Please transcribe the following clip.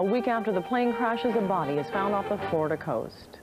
A week after the plane crashes, a body is found off the Florida coast.